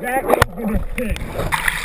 That is the mistake.